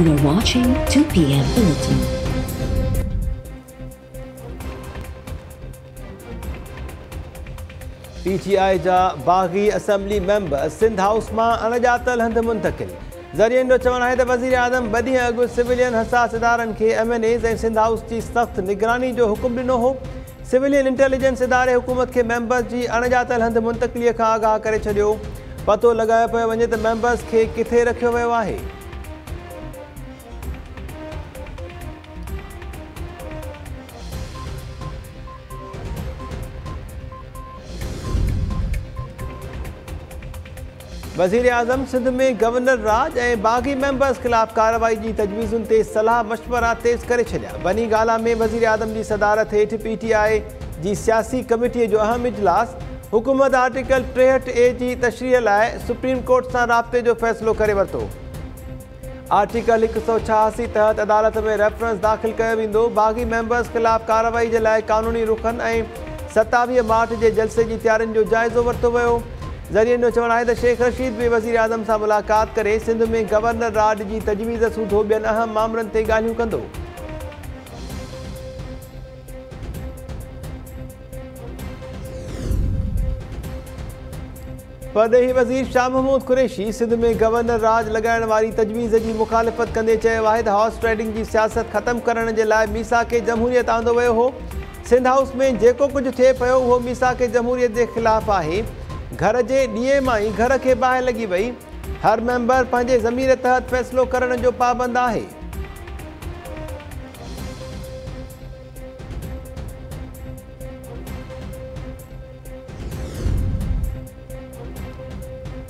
बागी असैम्बली में ज़रियनि जो चवणु आहे त वज़ीर आज़म ॿ ॾींहं अॻु सिविलियन असास इदारनि खे एम एन एस ऐं सिंध हाउस जी सख़्तु निगरानी जो हुकुमु ॾिनो हो सिविलियन इंटेलिजेंस इदारे हुकूमत खे मेंबर्स जी अणजातल हंधि मुंतलीअ खां आगाह करे छॾियो पतो लॻायो पियो वञे त मैंबर्स खे किथे रखियो वियो आहे वज़ीर आज़म सिंध में गवर्नर राज ऐं बाग़ी मेंबर्स ख़िलाफ़ कार्रवाई जी तजवीज़ुनि ते सलाह मशवरा तेज़ करे छॾिया बनी ॻाल्हि में वज़ीर आज़म जी सदारत हेठि पी टी आई जी सियासी कमिटीअ जो अहम इजलास हुकूमत आर्टिकल टेहठि ए जी तशरीह लाइ सुप्रीम कोर्ट सां राब्ते जो फ़ैसिलो करे वरितो आर्टिकल हिकु सौ छहासी तहत अदालत में रेफरेंस दाख़िल कयो वेंदो बाग़ी मेंबर्स ख़िलाफ़ कार्रवाई जे लाइ क़ानूनी रुखनि ऐं सतावीह मार्च जे जलसे जी तयारियुनि जो जाइज़ो वरितो वियो ज़रिये जो चवणु आहे त शेख रशीद बि आज़म सां मुलाक़ात करे सिंध में गवर्नर राज जी तजवीज़ सूधो ॿियनि अहम मामलनि ते ॻाल्हियूं कंदो वज़ीर शाह महमूद ख़ुरेशी सिंध में गवर्नर राज लॻाइण वारी तजवीज़ जी मुखालिफ़त कंदे चयो आहे त हाउस ट्रेडिंग जी सियासत ख़तमु करण जे लाइ मीसा के जमहूरियत आंदो वियो हो सिंध हाउस में जेको कुझु थिए पियो उहो मीसा के जमहूरियत जे ख़िलाफ़ु आहे घर जे ॾींहं मां ई घर खे ॿाहिरि लॻी वई हर मेंबर पंहिंजे ज़मीर तहत फ़ैसिलो करण जो पाबंद आहे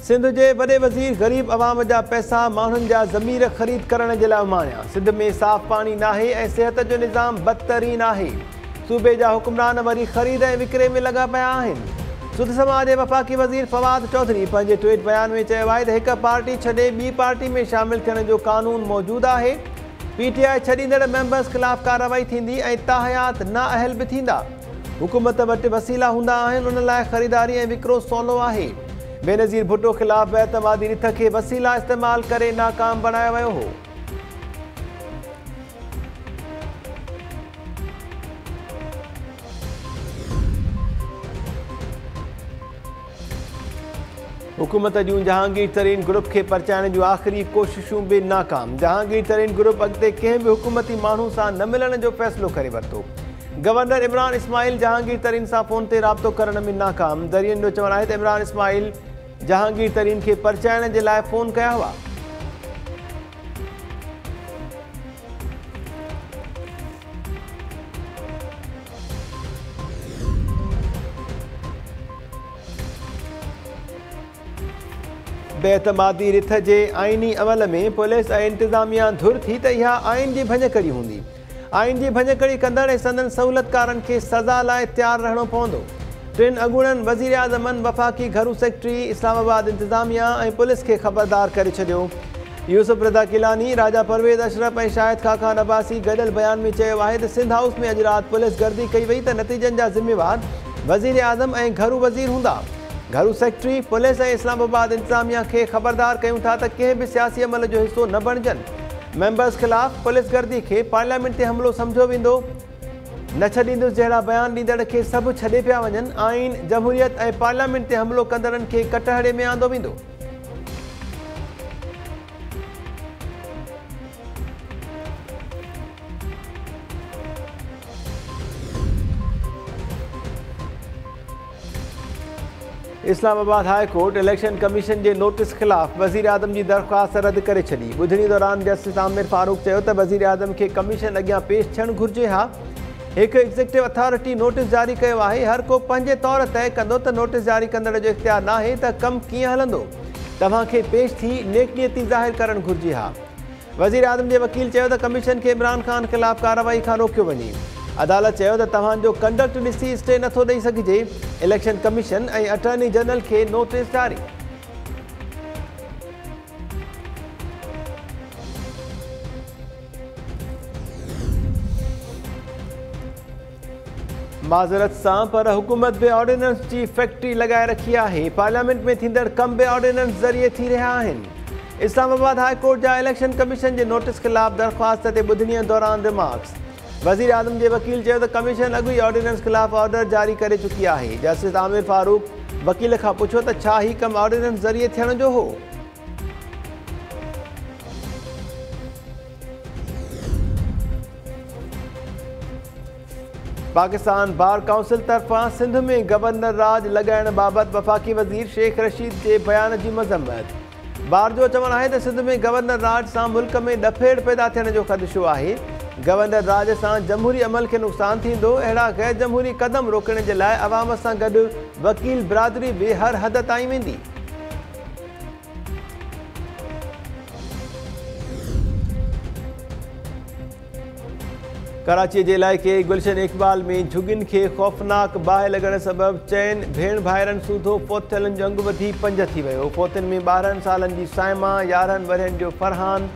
सिंध जे वॾे ग़रीब आवाम जा पैसा माण्हुनि जा ज़मीन ख़रीद करण जे लाइ माणियां सिंध में साफ़ पाणी नाहे ऐं सिहत जो निज़ाम बदतरीन आहे सूबे जा हुकमरान वरी ख़रीद ऐं विकरे में लॻा पिया आहिनि सुध समाज जे वफ़ाक़ी वज़ीर फवाद चौधरी पंहिंजे ट्वीट बयान में चयो आहे त हिकु पार्टी छॾे ॿी पार्टी में शामिलु थियण जो कानून मौजूदु आहे पीटीआई टी आई छॾींदड़ मैंबर्स ख़िलाफ़ु कारवाई थींदी ऐं ताहयात ना अहिल बि थींदा हुकूमत वटि वसीला हूंदा आहिनि उन लाइ ख़रीदारी ऐं विकिरो सवलो आहे बेनज़ीर भुटो ख़िलाफ़ु अहतवादी रिथ खे वसीला इस्तेमालु करे नाकाम बणायो वियो हो हुकूमत जूं जहांगीर तरीन ग्रुप खे परचाइण जूं आख़िरी कोशिशूं बि नाकाम जहांगीर तरीन ग्रुप अॻिते कंहिं बि हुकूमती माण्हू सां न मिलण जो फ़ैसिलो करे वरितो गवर्नर इमरान इस्माइल जहांगीर तरीन सां फ़ोन ते राब्तो करण में नाकाम दरीअन जो चवणु आहे त इमरान इस्माइल जहांगीर तरीन खे परचाइण जे लाइ फ़ोन कया हुआ बेतमादी रिथ जे आइनी अमल में पुलिस ऐं इंतिज़ामिया धुर थी त इहा आइन जी भञ कड़ी हूंदी आइन जी भञ कंदड़ ऐं संदन सहूलियत कारनि खे सज़ा लाइ तयारु रहणो पवंदो टिनि वज़ीर वज़ीराज़मनि वफ़ाक़ी घरू सेक्रेटरी इस्लामाबाद इंतिज़ामिया ऐं पुलिस खे ख़बरदार करे छॾियो यूसुफ किलानी राजा परवेज़ अशरफ ऐं शाहिद ख़ा ख़ान अबासी गॾियल बयान में चयो आहे त सिंध हाउस में अॼु राति पुलिस गर्दी कई वई त नतीजनि जा ज़िम्मेवार आज़म ऐं घरू वज़ीर हूंदा घरू सेक्रेटरी पुलिस ऐं इस्लामाबाद इंतिज़ामिया खे ख़बरदार कयूं था त कंहिं बि सियासी अमल जो हिसो न बणिजनि मेंबर्स ख़िलाफ़ु पुलिस गर्दी खे पार्लियामेंट ते हमिलो सम्झो वेंदो न छॾींदुसि जहिड़ा बयान ॾींदड़ खे सभु छॾे पिया वञनि आइन जमहूरियत ऐं पार्लियामेंट ते हमिलो कंदड़नि खे कटहड़े में आंदो वेंदो Islamabad high court election commission जे नोटिस ख़िलाफ़ वज़ीर वज़ीराज़म जी दरख़्वास्त रद्द करे छॾी ॿुधण दौरान जस्टिस आमिर फारूक चयो त वज़ीराज़म खे कमीशन अॻियां पेश थियणु घुरिजे आहे हिकु एक्ज़ीकुटिव अथॉरिटी नोटिस जारी कयो आहे हर को पंहिंजे तौर तय कंदो त नोटिस जारी कंदड़ जो इख़्तियारु न आहे त कमु कीअं हलंदो तव्हांखे पेश थी नेकीअ ज़ाहिर करणु घुरिजे हा वज़ीराज़म जे वकील चयो त कमीशन खे इमरान ख़ान ख़िलाफ़ु कार्रवाई खां रोकियो वञे अदालत चयो कंडक्ट ॾिसी स्टे नथो ॾेई इलेक्शन कमीशन ऐं जनरल खे नोटिस जारी माज़रत सां पर हुकूमत बि ऑर्डिनेंस जी फैक्ट्री लॻाए रखी है पार्लियामेंट में थींदड़ कम बि ऑर्डिनेंस ज़रिए थी रहिया इस्लामाबाद हाईकोर्ट जहाँ इलेक्शन कमीशन जे नोटिस ख़िलाफ़ु दरख़्वास्त ते दौरान रिमार्क्स वज़ीर वज़ीराज़म जे वकील चयो त कमीशन अॻु ई ऑर्डिनेंस ख़िलाफ़ु ऑर्डर जारी करे चुकी आहे जस्टिस आमिर फारूक वकील खां पुछो त छा ई कमु ऑर्डिनेंस ज़रिए थियण जो हो पाकिस्तान बार काउंसिल तरफ़ां सिंध में गवर्नर राज लॻाइण बाबति वफ़ाक़ी वज़ीर शेख रशीद जे बयान जी मज़म्मत बार जो चवणु आहे त सिंध में गवर्नर राज सां मुल्क में दफ़ेड़ पैदा थियण जो ख़दशो आहे गवर्नर राज सां जमहूरी अमल खे नुक़सानु थींदो अहिड़ा गैर जमहूरी क़दम रोकण जे लाइ आवाम सां गॾु वकील बिरादरी बि हर हद ताईं वेंदी कराचीअ जे इलाइक़े गुलशन इकबाल में झुगिन खे ख़ौफ़नाक बाहि लॻणु सबबि चइनि भेण भाहिरनि सूधो पोथियलनि जो अंग वधी पंज थी वियो पोथियुनि में ॿारहनि सालनि जी साइमा यारहनि वरनि जो फ़रहान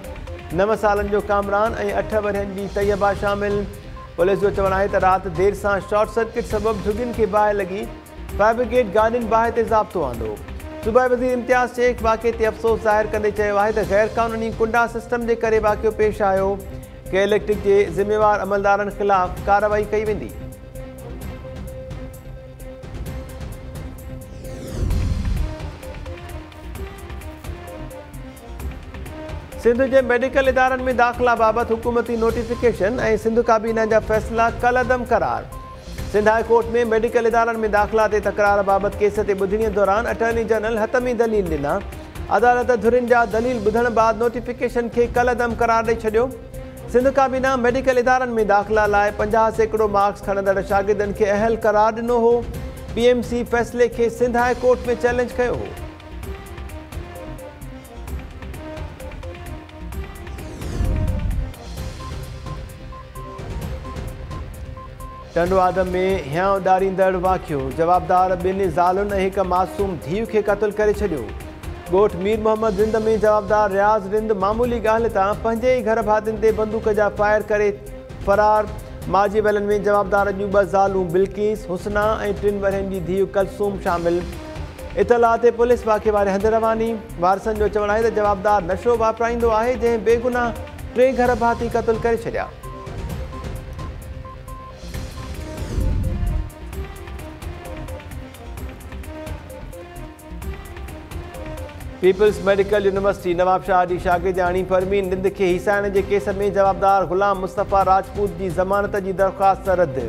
नव सालनि जो कामरान ऐं अठ वरनि जी तयबा शामिल पुलिस जो चवणु आहे त राति देरि सां शॉट सर्किट सबबु धुगियुनि खे बाहि लॻी ब्रिगेड गाॾियुनि बाहि ते ज़ाब्तो आंदो सुबुह वज़ीर इम्तियाज़ शेख वाक़िए ते अफ़सोस ज़ाहिर कंदे चयो आहे त ग़ैरकानूनी कुंडा सिस्टम जे करे वाक़ियो पेश आयो इलेक्ट्रिक जे ज़िम्मेवार अमलदारनि ख़िलाफ़ु कार्रवाई कई वेंदी सिंध के मेडिकल इदार में दाख़िला बाबत हुकूमती नोटिफिकेशन सिंधु सिंध काबीना फ़ैसला कल कलदम करार सिंध हाई कोर्ट में मेडिकल इदार में दाख़िला के तकरार बाबत केस के ॿुधणीअ दौरान अटॉर्नी जनरल हतमी दलील दिना अदालत धुरन जा दलील ॿुधण बाद नोटिफिकेशन कल कलदम करार दे छॾियो सिंध काबीना मेडिकल इदार में दाख़िला लाइ पंजा सैकड़ों मार्क्स खड़द शागिर्दनि के अहल करार दिनों हो पीएमसी फैसले के सिंध हाई कोर्ट में चैलेंज किया हो टंडवाद में हिया उदारींदड़ु वाक़ियो जवाबदार ॿिनि ज़ालुनि ऐं हिकु मासूम धीअ खे क़तलु करे छॾियो ॻोठु मीर मोहम्मद रिंद में जवाबदार रियाज़ रिंद मामूली ॻाल्हि तां पंज ई घर भातियुनि ते बंदूक जा फ़ायर करे फरार माजी वेलनि में जवाबदार जूं ॿ ज़ालू बिल्किस हुसना ऐं टिनि वरनि जी धीउ कलसूम शामिलु इतलाह ते पुलिस वाक़े वारे हंदड़ रवानी वारसनि जो चवणु आहे त जवाबदारु नशो वापराईंदो आहे जंहिं बेगुनाह टे घर भाती क़तलु करे छॾिया पीपल्स मेडिकल यूनिवर्सिटी नवाबशाह की शागिर्दाणी फरमीन निंद के हिसाइण के केस में जवाबदार ग़ुलाम मुस्तफ़ा राजपूत की ज़मानत की दरख़्वास्त रद्द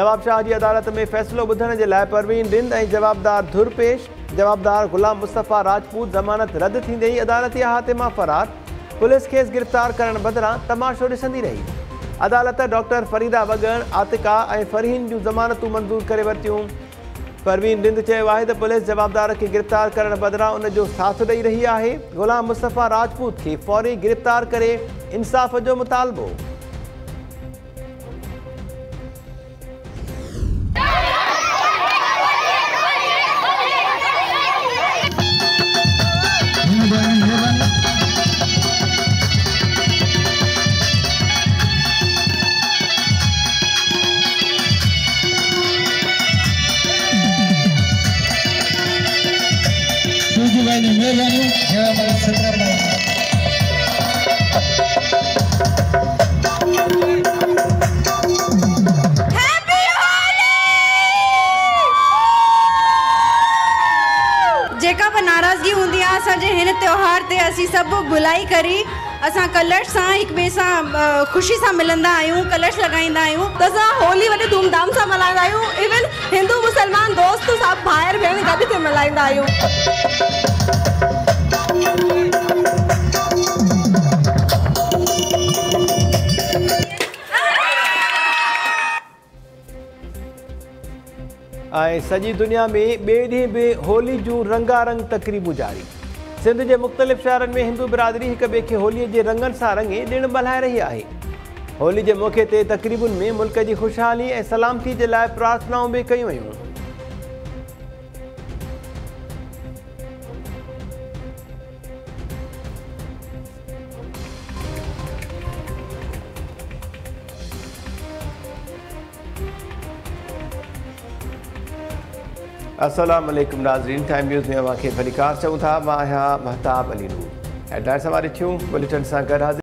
नवाबशाह जी अदालत में फ़ैसलो ॿुधण जे लाइ परवीन निंद जवाबदार धुर पेश जवाबदार ग़ुलाम मुस्तफ़ा राजपूत ज़मानत रद्द थींदे ई अदालती अहाते में फ़रार पुलिस खेस गिरफ़्तार करण बदिरां तमाशो ॾिसंदी रही अदालत डॉक्टर फरीदा वगण आतिका ऐं फ़रहीन जो जमानतू मंज़ूर करे वरितियूं परवीन ॾिंद है पुलिस जवाबदार के गिरफ़्तार करण बदर उन साथ रही है ग़ुलाम मुस्तफ़ा राजपूत के फौरी गिरफ़्तार कर इंसाफ़ जो मुतालबो त्योहार ते असीं सभु भुलाई करी असां कलश सां हिक ॿिए सां ख़ुशी सां मिलंदा आहियूं कलश लॻाईंदा आहियूं त असां होली वॾे धूमधाम सां मल्हाईंदा आहियूं इवन हिंदू मुस्लमान दोस्त सभु भाइर भेण गॾु ते मल्हाईंदा आहियूं ऐं दुनिया में ॿिए ॾींहं होली जो रंगारंग तकरीबू जारी सिंध के मुख़्तलिफ़ शहरनि में हिंदू बिरादरी हिक ॿिए खे होलीअ जे रंगनि सां रंगे ॾिणु मल्हाए रही आहे होली जे मौक़े ते तक़रीबुनि में मुल्क जी ख़ुशहाली ऐं सलामती जे लाइ प्रार्थनाऊं बि कयूं हुयूं असलम नाज़रीन टाइम न्यूज़ में अव्हांखे वरी कार चऊं था महताब अली नूर हेडलाइट्स हमारे थियो बुलेटिन सां गॾु हाज़िर